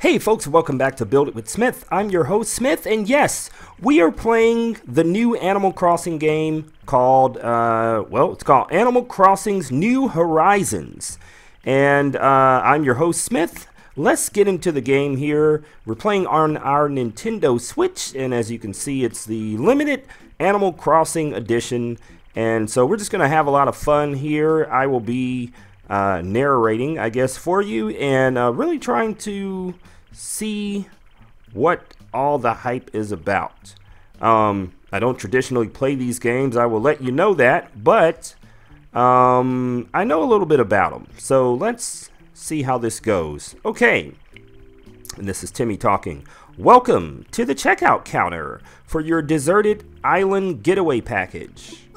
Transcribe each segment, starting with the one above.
Hey folks, welcome back to Build It with Smith. I'm your host Smith, and yes, we are playing the new Animal Crossing game called, uh, well, it's called Animal Crossing's New Horizons. And uh, I'm your host Smith. Let's get into the game here. We're playing on our Nintendo Switch, and as you can see, it's the limited Animal Crossing edition. And so we're just going to have a lot of fun here. I will be uh, narrating, I guess, for you and uh, really trying to see what all the hype is about. Um, I don't traditionally play these games, I will let you know that, but um, I know a little bit about them. So let's see how this goes. Okay, and this is Timmy talking. Welcome to the checkout counter for your deserted island getaway package.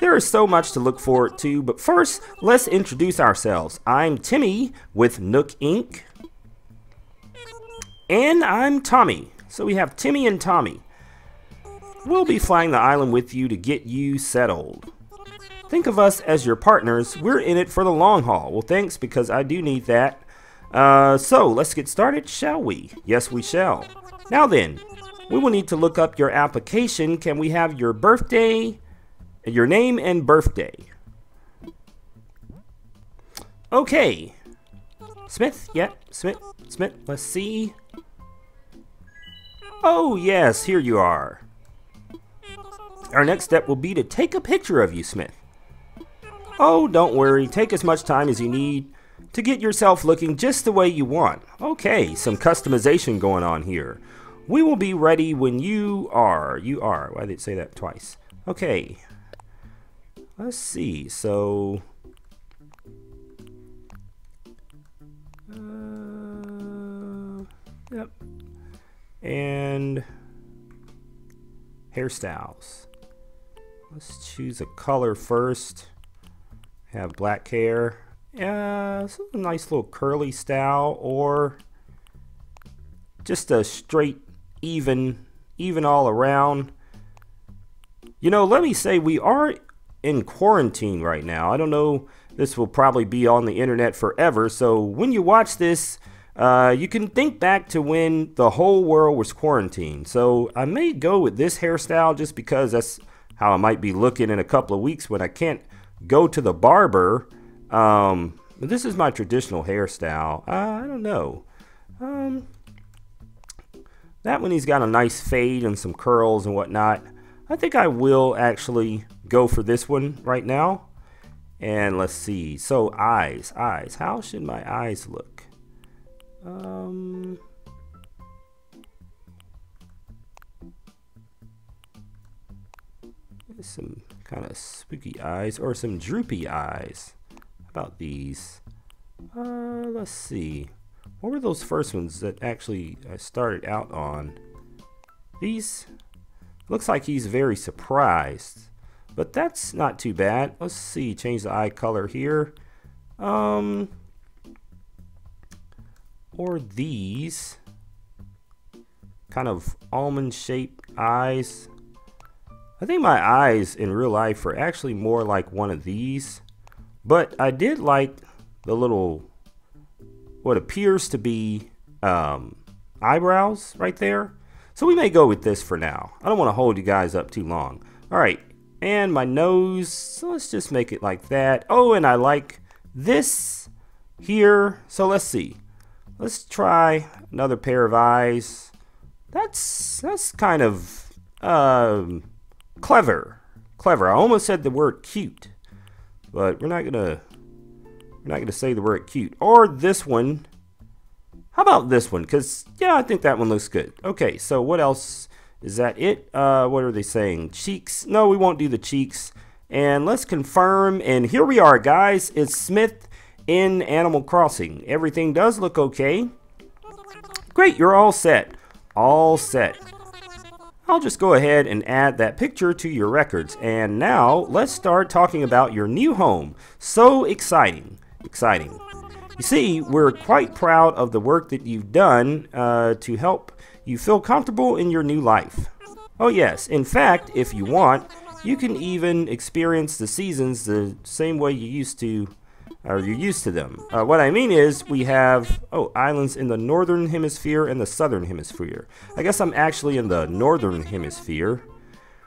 There is so much to look forward to, but first, let's introduce ourselves. I'm Timmy with Nook Inc. And I'm Tommy. So we have Timmy and Tommy. We'll be flying the island with you to get you settled. Think of us as your partners. We're in it for the long haul. Well, thanks, because I do need that. Uh, so, let's get started, shall we? Yes, we shall. Now then, we will need to look up your application. Can we have your birthday, your name and birthday. Okay. Smith, yeah, Smith, Smith, let's see. Oh, yes, here you are. Our next step will be to take a picture of you, Smith. Oh, don't worry, take as much time as you need to get yourself looking just the way you want. Okay, some customization going on here. We will be ready when you are. You are. Why did it say that twice? Okay, Let's see. So. Uh, yep. And hairstyles. Let's choose a color first. Have black hair. Yeah, a nice little curly style or just a straight even even all around. You know, let me say we are in quarantine right now. I don't know, this will probably be on the internet forever. So when you watch this, uh, you can think back to when the whole world was quarantined. So I may go with this hairstyle just because that's how I might be looking in a couple of weeks when I can't go to the barber. Um, this is my traditional hairstyle. Uh, I don't know. Um, that one he's got a nice fade and some curls and whatnot. I think I will actually go for this one right now. And let's see. So eyes, eyes. How should my eyes look? Um, some kind of spooky eyes or some droopy eyes. How about these? Uh, let's see. What were those first ones that actually I started out on? These? Looks like he's very surprised. But that's not too bad. Let's see, change the eye color here. Um, or these kind of almond shaped eyes. I think my eyes in real life are actually more like one of these. But I did like the little, what appears to be um, eyebrows right there. So we may go with this for now. I don't want to hold you guys up too long. All right, and my nose, so let's just make it like that. Oh, and I like this here. So let's see. Let's try another pair of eyes. That's that's kind of um, clever. Clever. I almost said the word cute, but we're not gonna we're not gonna say the word cute. Or this one. How about this one? Because yeah, I think that one looks good. Okay, so what else is that it? Uh, what are they saying? Cheeks? No, we won't do the cheeks. And let's confirm. And here we are, guys. It's Smith in Animal Crossing. Everything does look okay. Great, you're all set. All set. I'll just go ahead and add that picture to your records. And now, let's start talking about your new home. So exciting. Exciting. You see, we're quite proud of the work that you've done uh, to help you feel comfortable in your new life. Oh yes, in fact, if you want, you can even experience the seasons the same way you used to or you're used to them? Uh, what I mean is we have, oh, islands in the northern hemisphere and the southern hemisphere. I guess I'm actually in the northern hemisphere.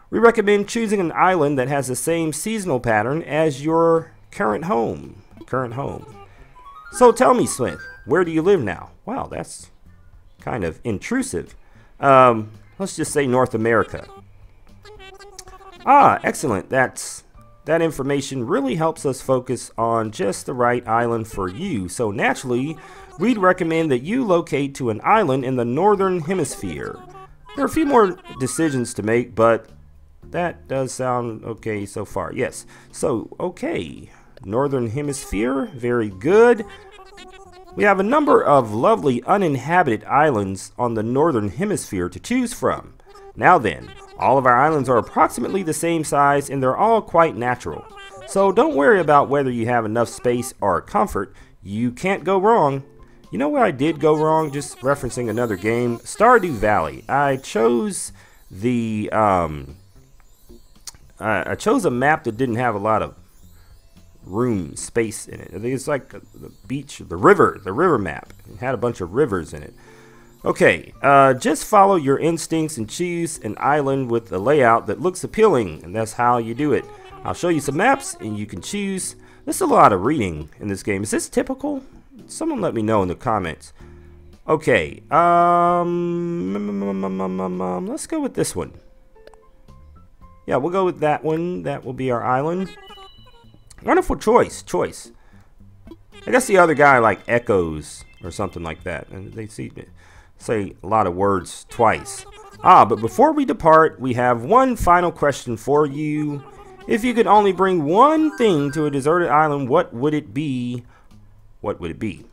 We recommend choosing an island that has the same seasonal pattern as your current home. Current home. So tell me, Smith, where do you live now? Wow, that's kind of intrusive. Um, let's just say North America. Ah, excellent. That's that information really helps us focus on just the right island for you. So naturally, we'd recommend that you locate to an island in the northern hemisphere. There are a few more decisions to make, but that does sound okay so far. Yes. So, okay. Northern hemisphere, very good. We have a number of lovely uninhabited islands on the northern hemisphere to choose from. Now then, all of our islands are approximately the same size and they're all quite natural. So don't worry about whether you have enough space or comfort, you can't go wrong. You know where I did go wrong, just referencing another game? Stardew Valley. I chose the, um, I chose a map that didn't have a lot of room, space in it. I think it's like the beach, the river, the river map. It had a bunch of rivers in it. Okay, uh, just follow your instincts and choose an island with a layout that looks appealing, and that's how you do it. I'll show you some maps, and you can choose. There's a lot of reading in this game. Is this typical? Someone let me know in the comments. Okay, um, mm, mm, mm, let's go with this one. Yeah, we'll go with that one. That will be our island. Wonderful choice, choice. I guess the other guy like echoes or something like that, and they see say a lot of words twice. Ah, but before we depart, we have one final question for you. If you could only bring one thing to a deserted island, what would it be? What would it be?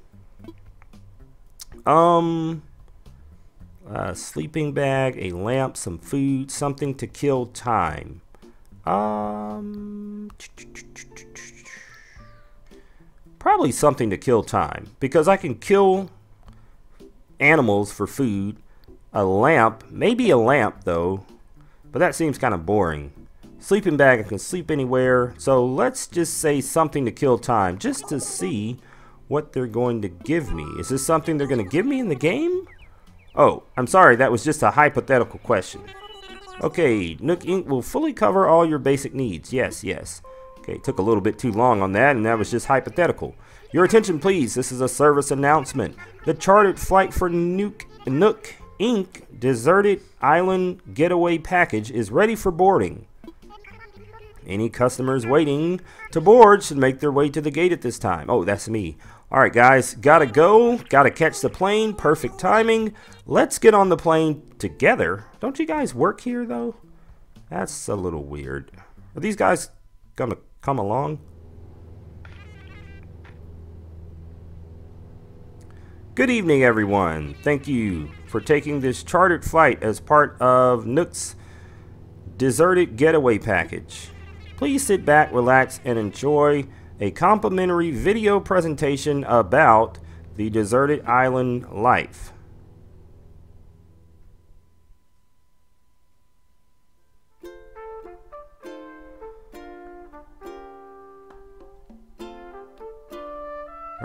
Um, a sleeping bag, a lamp, some food, something to kill time. Um, probably something to kill time because I can kill animals for food. A lamp, maybe a lamp though, but that seems kind of boring. Sleeping bag, I can sleep anywhere. So let's just say something to kill time just to see what they're going to give me. Is this something they're going to give me in the game? Oh, I'm sorry, that was just a hypothetical question. Okay, Nook Inc. will fully cover all your basic needs. Yes, yes. Okay, took a little bit too long on that, and that was just hypothetical. Your attention, please. This is a service announcement. The chartered flight for Nook, Nook Inc. Deserted Island Getaway Package is ready for boarding. Any customers waiting to board should make their way to the gate at this time. Oh, that's me. All right, guys, gotta go. Gotta catch the plane. Perfect timing. Let's get on the plane together. Don't you guys work here, though? That's a little weird. Are these guys gonna come along? Good evening, everyone. Thank you for taking this chartered flight as part of Nook's deserted getaway package. Please sit back, relax, and enjoy a complimentary video presentation about the deserted island life.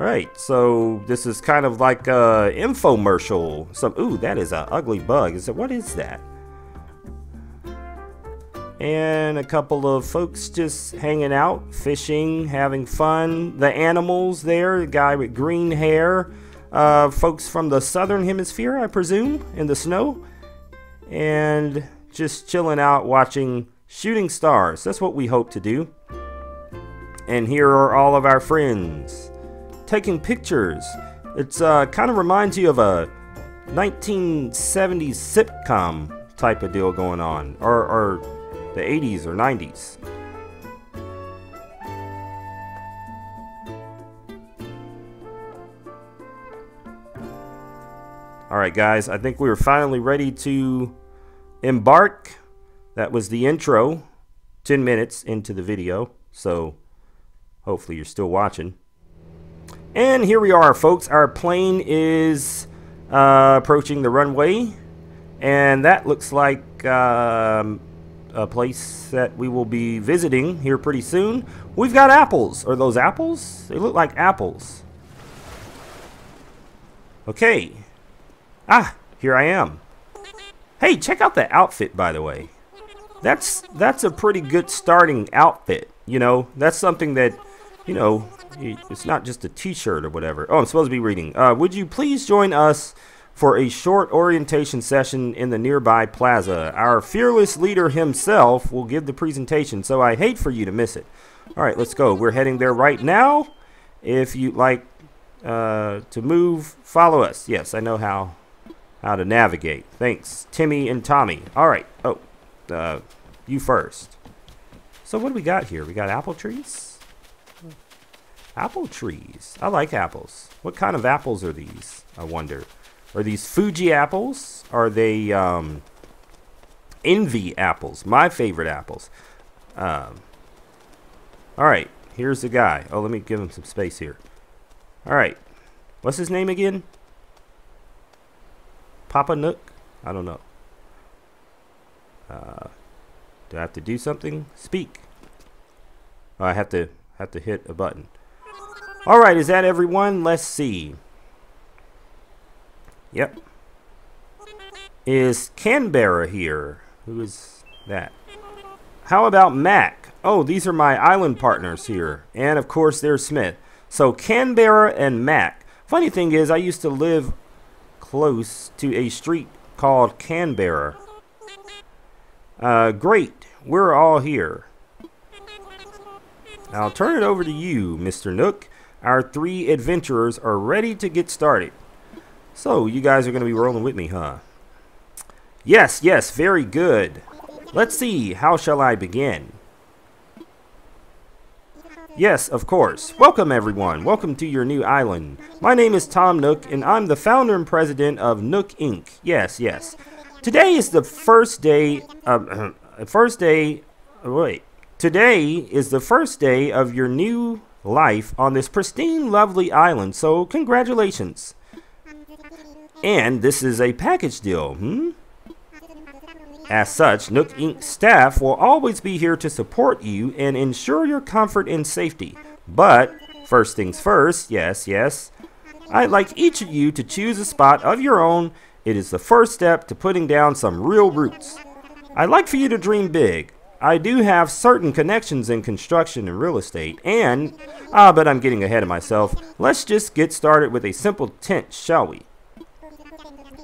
Alright, so this is kind of like a infomercial. Some ooh, that is an ugly bug. Is it what is that? And a couple of folks just hanging out, fishing, having fun. The animals there, the guy with green hair. Uh, folks from the southern hemisphere, I presume, in the snow. And just chilling out watching shooting stars. That's what we hope to do. And here are all of our friends taking pictures. It's uh, kind of reminds you of a 1970s sitcom type of deal going on, or, or the 80s or 90s. Alright guys, I think we are finally ready to embark. That was the intro, 10 minutes into the video, so hopefully you're still watching. And here we are, folks. Our plane is uh, approaching the runway. And that looks like um, a place that we will be visiting here pretty soon. We've got apples. Are those apples? They look like apples. Okay. Ah, here I am. Hey, check out the outfit, by the way. That's that's a pretty good starting outfit. You know, that's something that, you know, it's not just a t-shirt or whatever. Oh, I'm supposed to be reading. Uh, would you please join us for a short orientation session in the nearby plaza? Our fearless leader himself will give the presentation, so I hate for you to miss it. All right, let's go. We're heading there right now. If you'd like uh, to move, follow us. Yes, I know how how to navigate. Thanks, Timmy and Tommy. All right. Oh, uh, you first. So what do we got here? We got apple trees? Apple trees. I like apples. What kind of apples are these? I wonder. Are these Fuji apples? Are they um, Envy apples? My favorite apples. Um, all right. Here's the guy. Oh, let me give him some space here. All right. What's his name again? Papa Nook? I don't know. Uh, do I have to do something? Speak. Oh, I have to have to hit a button. All right, is that everyone? Let's see. Yep. Is Canberra here? Who is that? How about Mac? Oh, these are my island partners here. And of course, there's Smith. So Canberra and Mac. Funny thing is, I used to live close to a street called Canberra. Uh, great. We're all here. I'll turn it over to you, Mr. Nook. Our three adventurers are ready to get started. So, you guys are going to be rolling with me, huh? Yes, yes, very good. Let's see, how shall I begin? Yes, of course. Welcome, everyone. Welcome to your new island. My name is Tom Nook, and I'm the founder and president of Nook Inc. Yes, yes. Today is the first day, uh, first day, wait. Today is the first day of your new life on this pristine, lovely island, so congratulations. And this is a package deal, hmm? As such, Nook Inc. staff will always be here to support you and ensure your comfort and safety. But, first things first, yes, yes, I'd like each of you to choose a spot of your own. It is the first step to putting down some real roots. I'd like for you to dream big. I do have certain connections in construction and real estate, and, ah, but I'm getting ahead of myself. Let's just get started with a simple tent, shall we?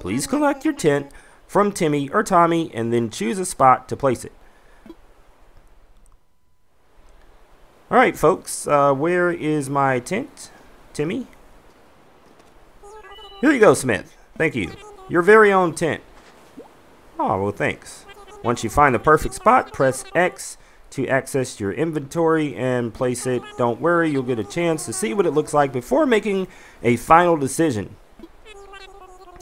Please collect your tent from Timmy or Tommy and then choose a spot to place it. Alright folks, uh, where is my tent? Timmy? Here you go, Smith. Thank you. Your very own tent. Oh, well thanks. Once you find the perfect spot, press X to access your inventory and place it. Don't worry, you'll get a chance to see what it looks like before making a final decision.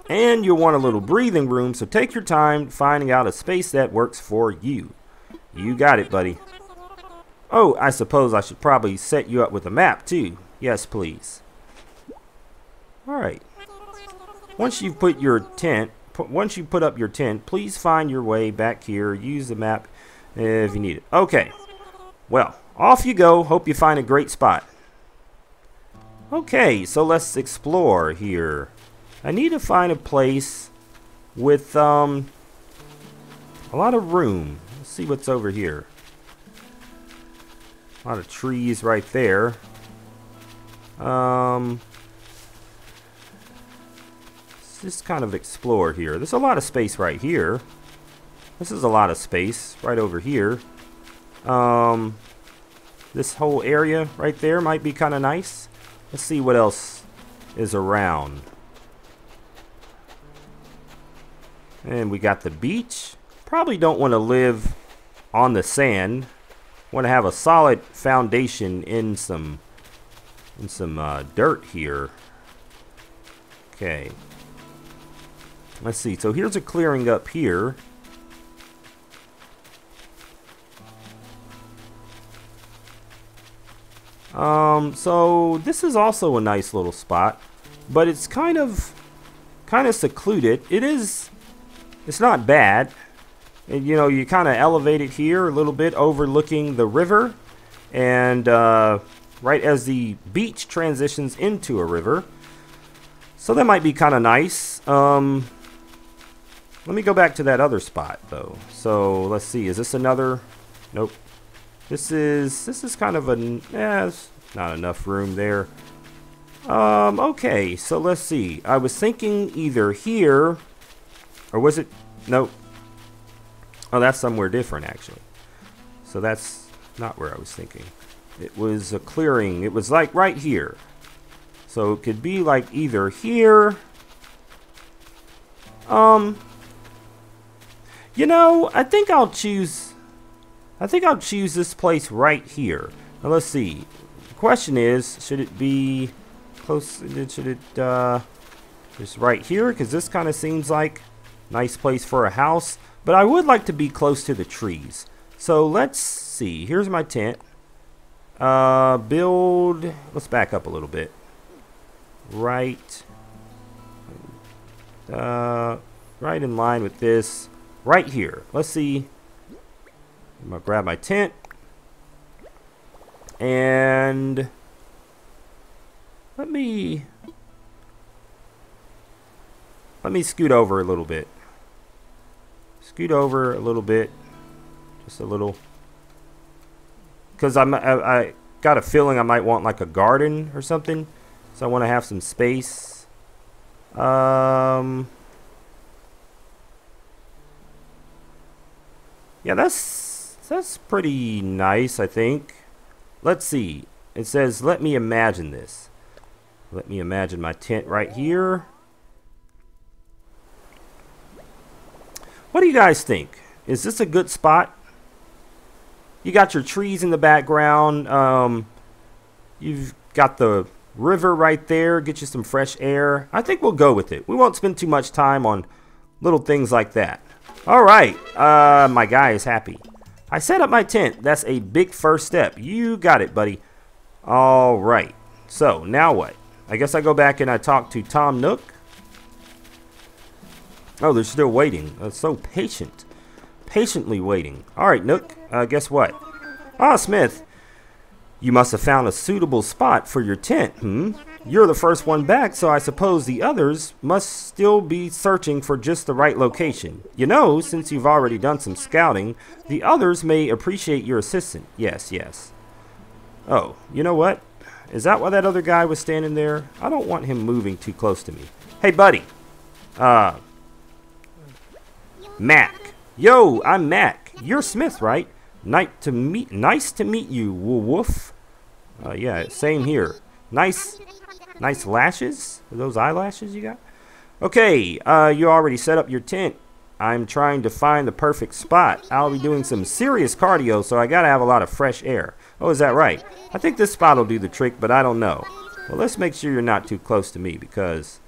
And you'll want a little breathing room, so take your time finding out a space that works for you. You got it, buddy. Oh, I suppose I should probably set you up with a map, too. Yes, please. Alright. Once you've put your tent, once you put up your tent, please find your way back here. Use the map if you need it. Okay. Well, off you go. Hope you find a great spot. Okay, so let's explore here. I need to find a place with um, a lot of room. Let's see what's over here. A lot of trees right there. Um, just kind of explore here. There's a lot of space right here. This is a lot of space right over here. Um, this whole area right there might be kind of nice. Let's see what else is around. And we got the beach. Probably don't want to live on the sand. Want to have a solid foundation in some in some uh, dirt here. Okay. Let's see. So here's a clearing up here. Um, so this is also a nice little spot, but it's kind of kind of secluded. It is it's not bad. And, you know, you kind of elevate it here a little bit, overlooking the river. And uh, right as the beach transitions into a river. So that might be kind of nice. Um, let me go back to that other spot, though. So, let's see. Is this another... Nope. This is... This is kind of a... Yeah, not enough room there. Um, okay. So, let's see. I was thinking either here... Or was it... Nope. Oh, that's somewhere different, actually. So that's not where I was thinking. It was a clearing. It was like right here. So it could be like either here. Um, you know, I think I'll choose. I think I'll choose this place right here. Now let's see. The question is, should it be close? Should it uh, just right here? Because this kind of seems like nice place for a house. But I would like to be close to the trees. So let's see. Here's my tent. Uh, build. Let's back up a little bit. Right. Uh, right in line with this. Right here. Let's see. I'm gonna grab my tent. And let me let me scoot over a little bit scoot over a little bit, just a little, because I'm I, I got a feeling I might want like a garden or something, so I want to have some space. Um, yeah, that's that's pretty nice, I think. Let's see. It says, "Let me imagine this." Let me imagine my tent right here. What do you guys think? Is this a good spot? You got your trees in the background. Um, you've got the river right there. Get you some fresh air. I think we'll go with it. We won't spend too much time on little things like that. All right. Uh, my guy is happy. I set up my tent. That's a big first step. You got it, buddy. All right. So, now what? I guess I go back and I talk to Tom Nook. Oh, they're still waiting. Uh, so patient. Patiently waiting. Alright, Nook. Uh, guess what? Ah, Smith. You must have found a suitable spot for your tent, hmm? You're the first one back, so I suppose the others must still be searching for just the right location. You know, since you've already done some scouting, the others may appreciate your assistance. Yes, yes. Oh, you know what? Is that why that other guy was standing there? I don't want him moving too close to me. Hey, buddy. Uh, Mac. Yo, I'm Mac. You're Smith, right? Nice to meet. Nice to meet you, woof. Uh, yeah, same here. Nice, nice lashes. Are those eyelashes you got? Okay, uh, you already set up your tent. I'm trying to find the perfect spot. I'll be doing some serious cardio, so I gotta have a lot of fresh air. Oh, is that right? I think this spot will do the trick, but I don't know. Well, let's make sure you're not too close to me because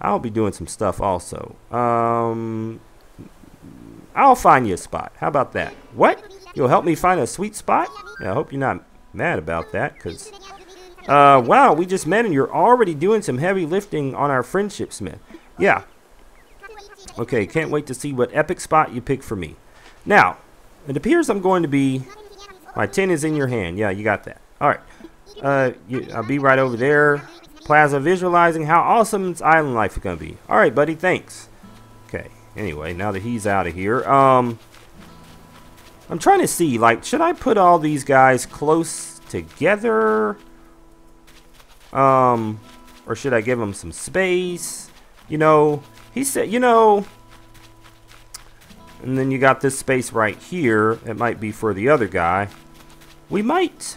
I'll be doing some stuff also. Um, I'll find you a spot. How about that? What? You'll help me find a sweet spot? Yeah, I hope you're not mad about that, because... Uh, wow, we just met and you're already doing some heavy lifting on our friendship, Smith. Yeah. Okay, can't wait to see what epic spot you pick for me. Now, it appears I'm going to be... My 10 is in your hand. Yeah, you got that. Alright. Uh, you, I'll be right over there. Plaza visualizing how awesome this island life is going to be. Alright, buddy, thanks. Okay anyway, now that he's out of here, um, I'm trying to see, like, should I put all these guys close together? Um, or should I give him some space? You know, he said, you know, and then you got this space right here. It might be for the other guy. We might,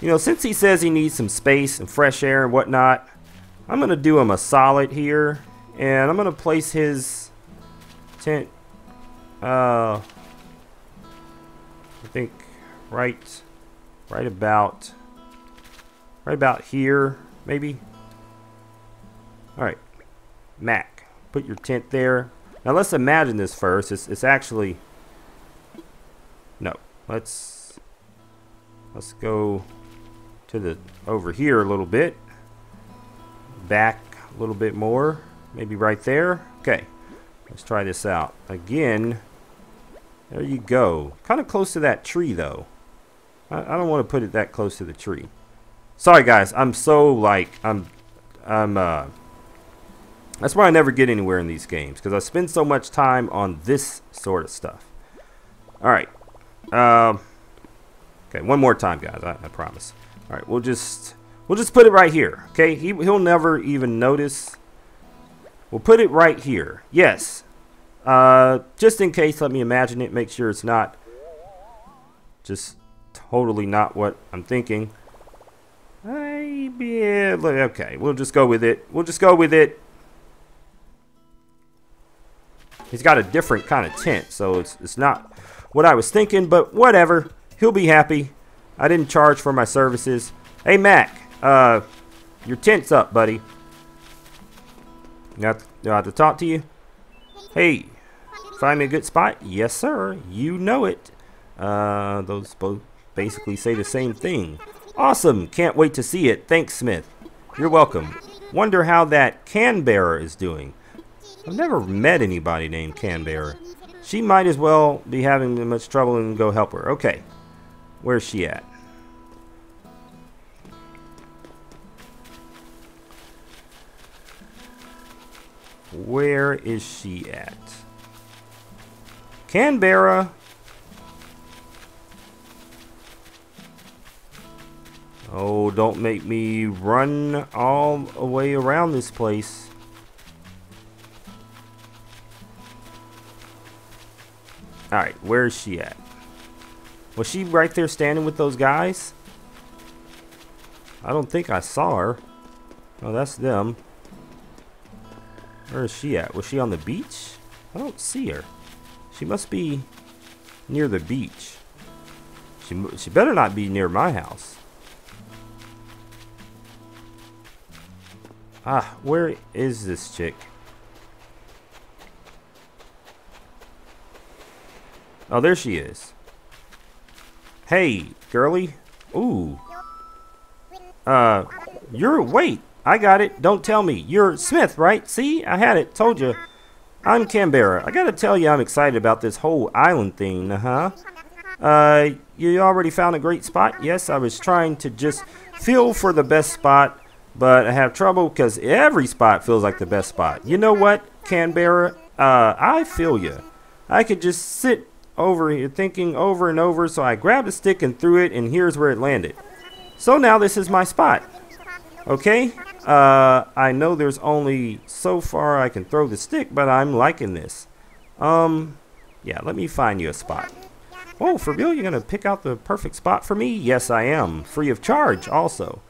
you know, since he says he needs some space and fresh air and whatnot, I'm going to do him a solid here. And I'm going to place his tent. Uh, I think right, right about, right about here, maybe. All right, Mac, put your tent there. Now let's imagine this first. It's, it's actually, no, let's, let's go to the, over here a little bit. Back a little bit more, maybe right there. Okay. Let's try this out. Again, There you go. Kind of close to that tree, though. I, I don't want to put it that close to the tree. Sorry, guys. I'm so, like, I'm, I'm, uh, that's why I never get anywhere in these games, because I spend so much time on this sort of stuff. All right. Um, okay, one more time, guys. I, I promise. All right, we'll just we'll just put it right here. Okay, he he'll never even notice. We'll put it right here. Yes. Uh, just in case, let me imagine it. Make sure it's not just totally not what I'm thinking. Yeah, okay, we'll just go with it. We'll just go with it. He's got a different kind of tent, so it's, it's not what I was thinking, but whatever. He'll be happy. I didn't charge for my services. Hey, Mac, uh, your tent's up, buddy. Got, got to talk to you? Hey, find me a good spot? Yes, sir. You know it. Uh, those both basically say the same thing. Awesome. Can't wait to see it. Thanks, Smith. You're welcome. Wonder how that Canberra is doing. I've never met anybody named Canberra. She might as well be having much trouble and go help her. Okay. Where's she at? Where is she at? Canberra. Oh, don't make me run all the way around this place. Alright, where is she at? Was she right there standing with those guys? I don't think I saw her. Oh, that's them. Where is she at? Was she on the beach? I don't see her. She must be near the beach. She, she better not be near my house. Ah, where is this chick? Oh, there she is. Hey, girly. Ooh. Uh, you're, wait. I got it. Don't tell me. You're Smith, right? See? I had it. Told you. I'm Canberra. I gotta tell you I'm excited about this whole island thing, uh-huh. Uh, you already found a great spot? Yes, I was trying to just feel for the best spot, but I have trouble because every spot feels like the best spot. You know what, Canberra? Uh, I feel you. I could just sit over here thinking over and over, so I grabbed a stick and threw it, and here's where it landed. So now this is my spot. Okay? Uh, I know there's only so far I can throw the stick, but I'm liking this. Um, yeah, let me find you a spot. Oh, for real? You're going to pick out the perfect spot for me? Yes, I am. Free of charge, also.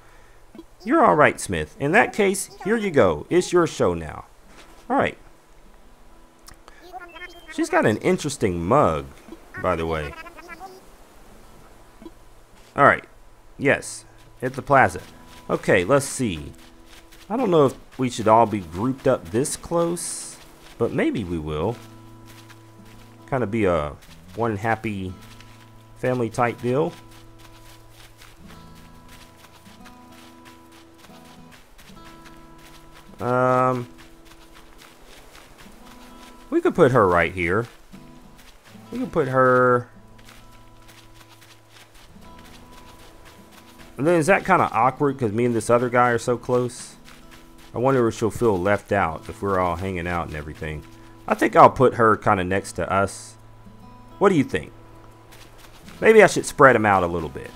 You're all right, Smith. In that case, here you go. It's your show now. All right. She's got an interesting mug, by the way. Alright. Yes. Hit the plaza. Okay, let's see. I don't know if we should all be grouped up this close, but maybe we will. Kind of be a one happy family type deal. Um, we could put her right here. We could put her... And then is that kind of awkward because me and this other guy are so close? I wonder if she'll feel left out if we're all hanging out and everything. I think I'll put her kind of next to us. What do you think? Maybe I should spread them out a little bit.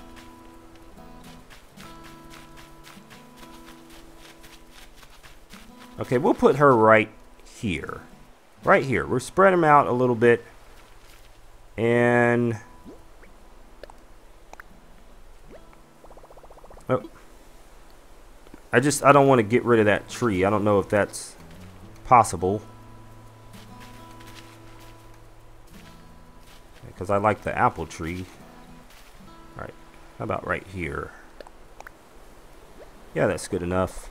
Okay, we'll put her right here right here. We're spread them out a little bit. And... Oh. I just, I don't want to get rid of that tree. I don't know if that's possible. Because I like the apple tree. Alright, how about right here? Yeah, that's good enough.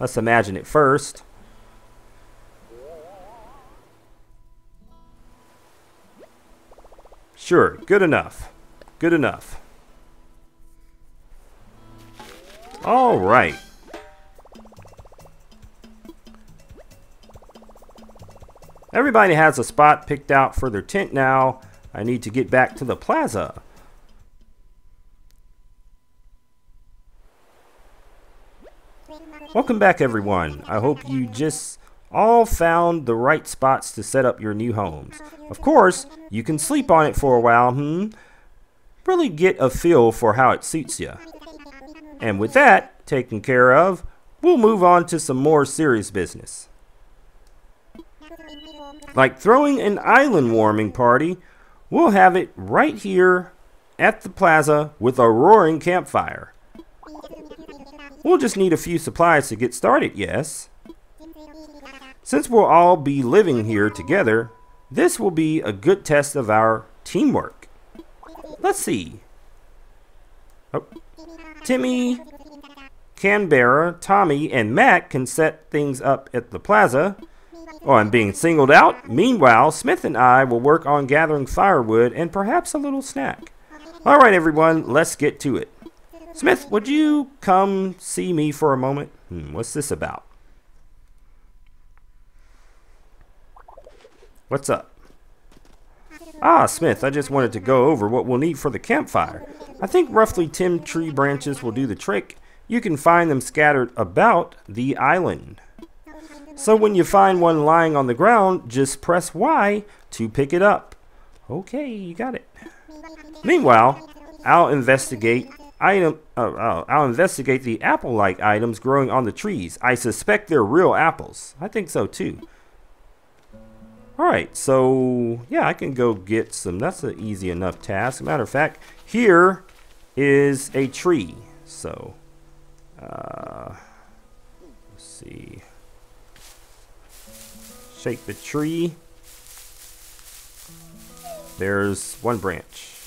Let's imagine it first. Sure, good enough. Good enough. All right. Everybody has a spot picked out for their tent now. I need to get back to the plaza. Welcome back everyone. I hope you just all found the right spots to set up your new homes. Of course, you can sleep on it for a while, hmm? Really get a feel for how it suits you. And with that taken care of, we'll move on to some more serious business. Like throwing an island warming party, we'll have it right here at the plaza with a roaring campfire. We'll just need a few supplies to get started, yes? Since we'll all be living here together, this will be a good test of our teamwork. Let's see. Oh. Timmy, Canberra, Tommy, and Matt can set things up at the plaza. Oh, I'm being singled out. Meanwhile, Smith and I will work on gathering firewood and perhaps a little snack. All right, everyone, let's get to it. Smith, would you come see me for a moment? Hmm, what's this about? What's up? Ah, Smith, I just wanted to go over what we'll need for the campfire. I think roughly 10 tree branches will do the trick. You can find them scattered about the island. So when you find one lying on the ground, just press Y to pick it up. Okay, you got it. Meanwhile, I'll investigate item. Uh, uh, I'll investigate the apple-like items growing on the trees. I suspect they're real apples. I think so too. All right, so yeah, I can go get some. That's an easy enough task. Matter of fact, here is a tree. So, uh, let's see. Shake the tree. There's one branch.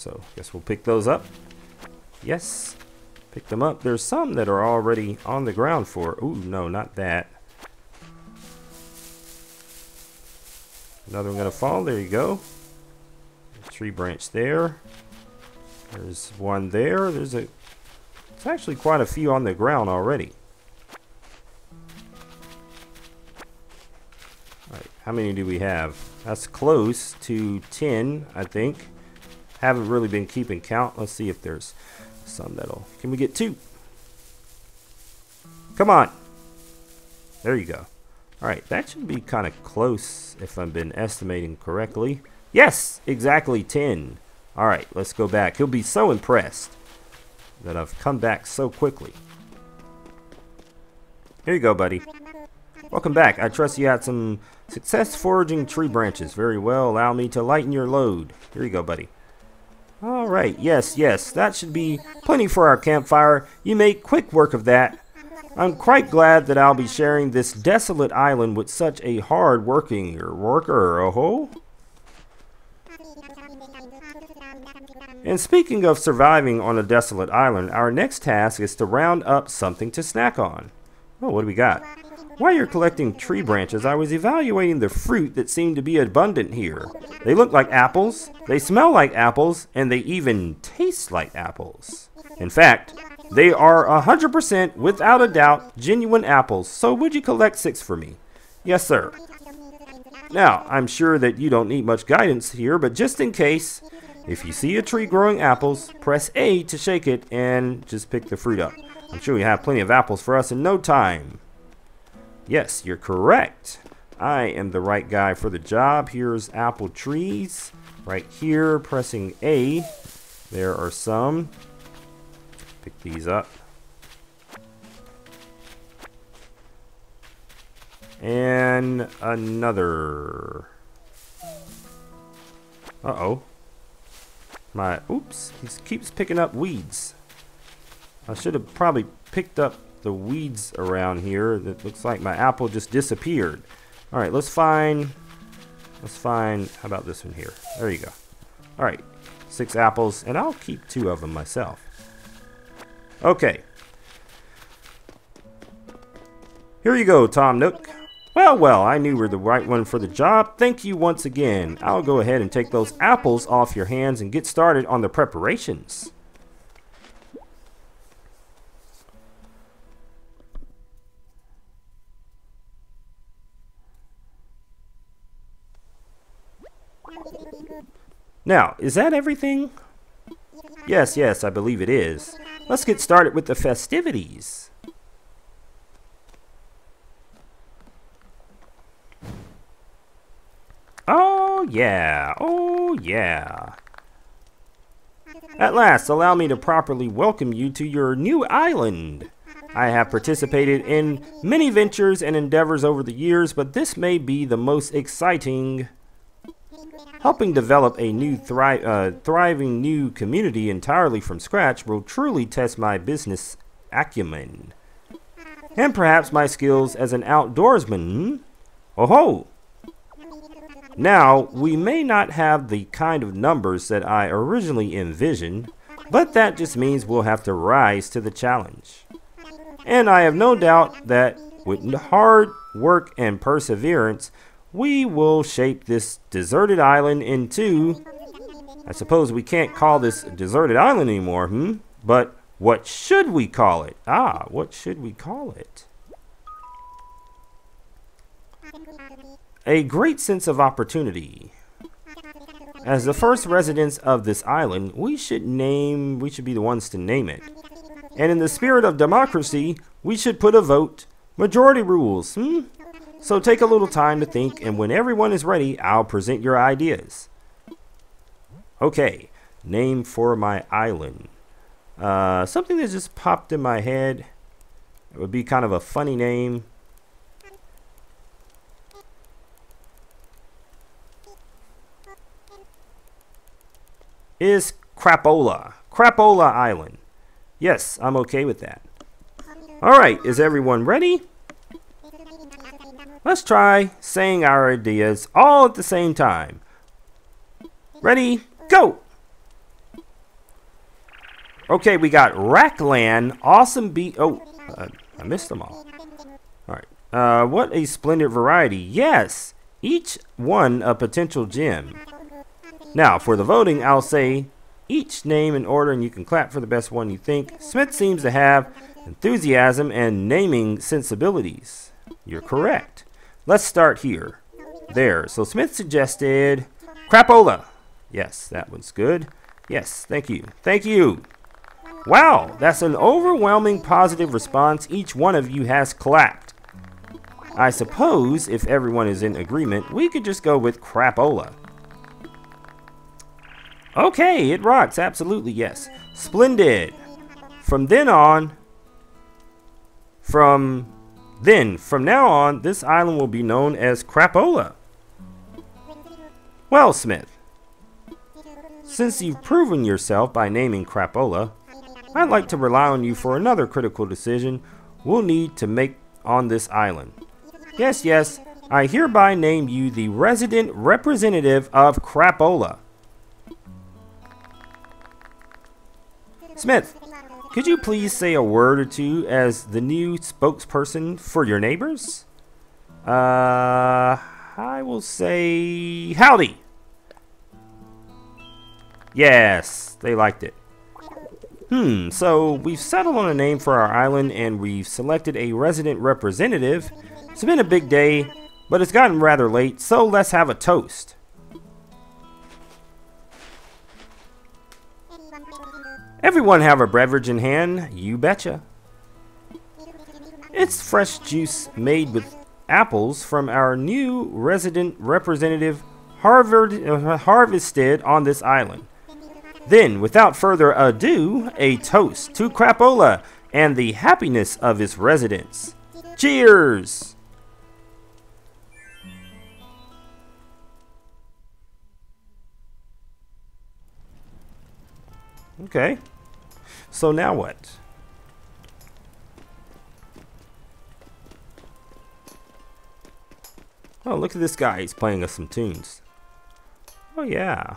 So guess we'll pick those up. Yes, pick them up. There's some that are already on the ground for. Ooh, no, not that. Another one gonna fall. There you go. Tree branch there. There's one there. There's a. It's actually quite a few on the ground already. All right, how many do we have? That's close to 10, I think. Haven't really been keeping count. Let's see if there's some that'll... Can we get two? Come on. There you go. Alright, that should be kind of close if I've been estimating correctly. Yes, exactly 10. Alright, let's go back. He'll be so impressed that I've come back so quickly. Here you go, buddy. Welcome back. I trust you had some success foraging tree branches. Very well. Allow me to lighten your load. Here you go, buddy. Alright, yes, yes. That should be plenty for our campfire. You make quick work of that. I'm quite glad that I'll be sharing this desolate island with such a hard-working worker. Oh, And speaking of surviving on a desolate island, our next task is to round up something to snack on. Oh, what do we got? While you're collecting tree branches, I was evaluating the fruit that seemed to be abundant here. They look like apples, they smell like apples, and they even taste like apples. In fact, they are 100% without a doubt genuine apples, so would you collect six for me? Yes, sir. Now, I'm sure that you don't need much guidance here, but just in case, if you see a tree growing apples, press A to shake it and just pick the fruit up. I'm sure we have plenty of apples for us in no time. Yes, you're correct. I am the right guy for the job. Here's apple trees. Right here, pressing A. There are some. Pick these up. And another. Uh-oh. My, oops, he keeps picking up weeds. I should have probably picked up the weeds around here. It looks like my apple just disappeared. All right, let's find, let's find, how about this one here? There you go. All right, six apples, and I'll keep two of them myself. Okay. Here you go, Tom Nook. Well, well, I knew we are the right one for the job. Thank you once again. I'll go ahead and take those apples off your hands and get started on the preparations. Now, is that everything? Yes, yes, I believe it is. Let's get started with the festivities. Oh, yeah. Oh, yeah. At last, allow me to properly welcome you to your new island. I have participated in many ventures and endeavors over the years, but this may be the most exciting. Helping develop a new thri uh, thriving new community entirely from scratch will truly test my business acumen. And perhaps my skills as an outdoorsman. Oh ho! Now, we may not have the kind of numbers that I originally envisioned, but that just means we'll have to rise to the challenge. And I have no doubt that with hard work and perseverance, we will shape this deserted island into. I suppose we can't call this deserted island anymore, hmm? But what should we call it? Ah, what should we call it? A great sense of opportunity. As the first residents of this island, we should name, we should be the ones to name it. And in the spirit of democracy, we should put a vote. Majority rules, hmm? So take a little time to think, and when everyone is ready, I'll present your ideas. Okay, name for my island. Uh, something that just popped in my head. It would be kind of a funny name. Is Crapola. Crapola Island. Yes, I'm okay with that. Alright, is everyone ready? Let's try saying our ideas all at the same time. Ready, go! Okay, we got Rackland, Awesome Beat. Oh, uh, I missed them all. Alright. Uh, what a splendid variety. Yes, each one a potential gem. Now, for the voting, I'll say each name in order and you can clap for the best one you think. Smith seems to have enthusiasm and naming sensibilities. You're correct. Let's start here. There. So Smith suggested crapola. Yes, that one's good. Yes, thank you. Thank you. Wow, that's an overwhelming positive response. Each one of you has clapped. I suppose, if everyone is in agreement, we could just go with crapola. Okay, it rocks. Absolutely, yes. Splendid. From then on, from then, from now on, this island will be known as Crapola. Well, Smith, since you've proven yourself by naming Crapola, I'd like to rely on you for another critical decision we'll need to make on this island. Yes, yes, I hereby name you the resident representative of Crapola. Smith, could you please say a word or two as the new spokesperson for your neighbors? Uh, I will say howdy. Yes, they liked it. Hmm, so we've settled on a name for our island and we've selected a resident representative. It's been a big day, but it's gotten rather late, so let's have a toast. Everyone have a beverage in hand, you betcha. It's fresh juice made with apples from our new resident representative Harvard, uh, harvested on this island. Then, without further ado, a toast to Crapola and the happiness of its residents. Cheers! Okay. So now what? Oh, look at this guy. He's playing us some tunes. Oh, yeah.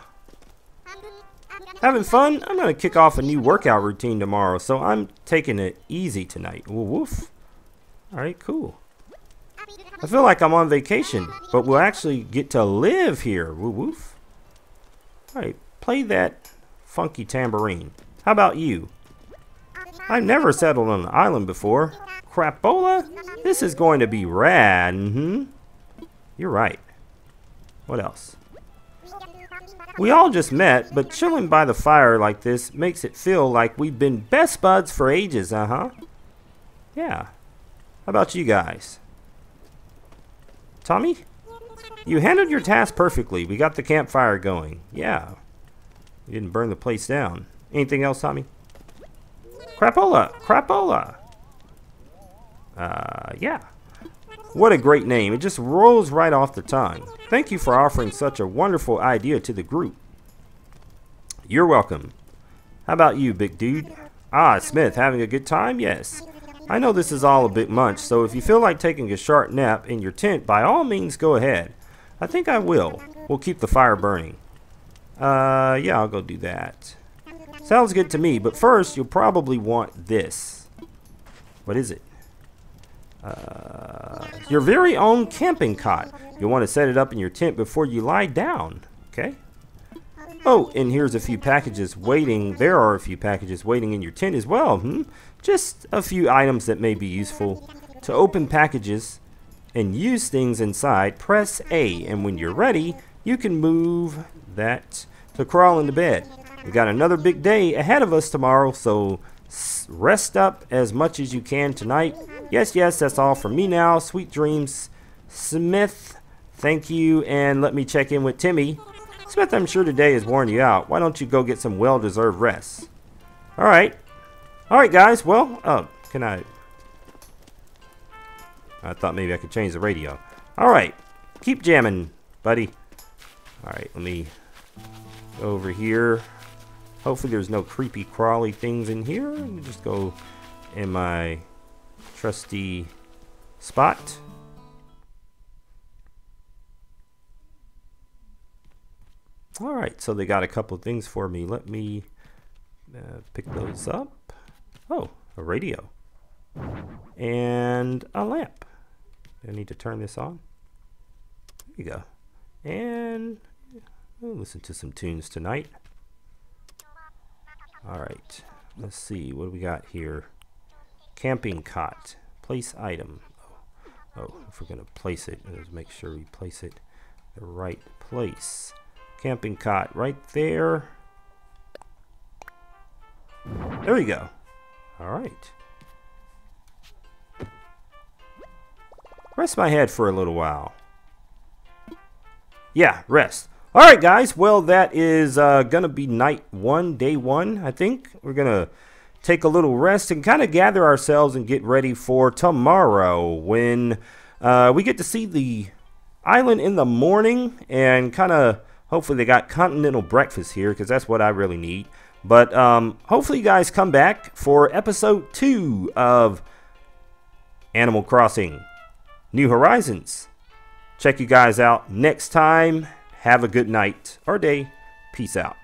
Having fun? I'm going to kick off a new workout routine tomorrow, so I'm taking it easy tonight. Woof. Alright, cool. I feel like I'm on vacation, but we'll actually get to live here. Woo woof. Alright, play that funky tambourine. How about you? I've never settled on an island before. Crapola? This is going to be rad. Mm hmm You're right. What else? We all just met, but chilling by the fire like this makes it feel like we've been best buds for ages, uh-huh. Yeah. How about you guys? Tommy? You handled your task perfectly. We got the campfire going. Yeah. You didn't burn the place down. Anything else, Tommy? Crapola! Crapola! Uh, yeah. What a great name. It just rolls right off the tongue. Thank you for offering such a wonderful idea to the group. You're welcome. How about you, big dude? Ah, Smith, having a good time? Yes. I know this is all a bit much, so if you feel like taking a short nap in your tent, by all means go ahead. I think I will. We'll keep the fire burning. Uh, yeah, I'll go do that. Sounds good to me, but first you'll probably want this. What is it? Uh, your very own camping cot. You'll want to set it up in your tent before you lie down. Okay? Oh, and here's a few packages waiting. There are a few packages waiting in your tent as well. Hmm? Just a few items that may be useful. To open packages and use things inside, press A. And when you're ready, you can move that to crawl into bed. We got another big day ahead of us tomorrow, so rest up as much as you can tonight. Yes, yes, that's all from me now. Sweet dreams. Smith, thank you, and let me check in with Timmy. Smith, I'm sure today has worn you out. Why don't you go get some well-deserved rest? All right. All right, guys. Well, oh, can I... I thought maybe I could change the radio. All right. Keep jamming, buddy. All right, let me over here. Hopefully there's no creepy crawly things in here. Let me just go in my trusty spot. All right, so they got a couple things for me. Let me uh, pick those up. Oh, a radio. And a lamp. I need to turn this on. There you go. And we'll listen to some tunes tonight. All right, let's see what we got here. Camping cot, place item. Oh, oh if we're gonna place it, let's make sure we place it the right place. Camping cot right there. There we go. All right. Rest my head for a little while. Yeah, rest. All right, guys. Well, that is uh, going to be night one, day one, I think. We're going to take a little rest and kind of gather ourselves and get ready for tomorrow when uh, we get to see the island in the morning and kind of Hopefully they got continental breakfast here because that's what I really need. But um, hopefully you guys come back for episode two of Animal Crossing New Horizons. Check you guys out next time. Have a good night or day. Peace out.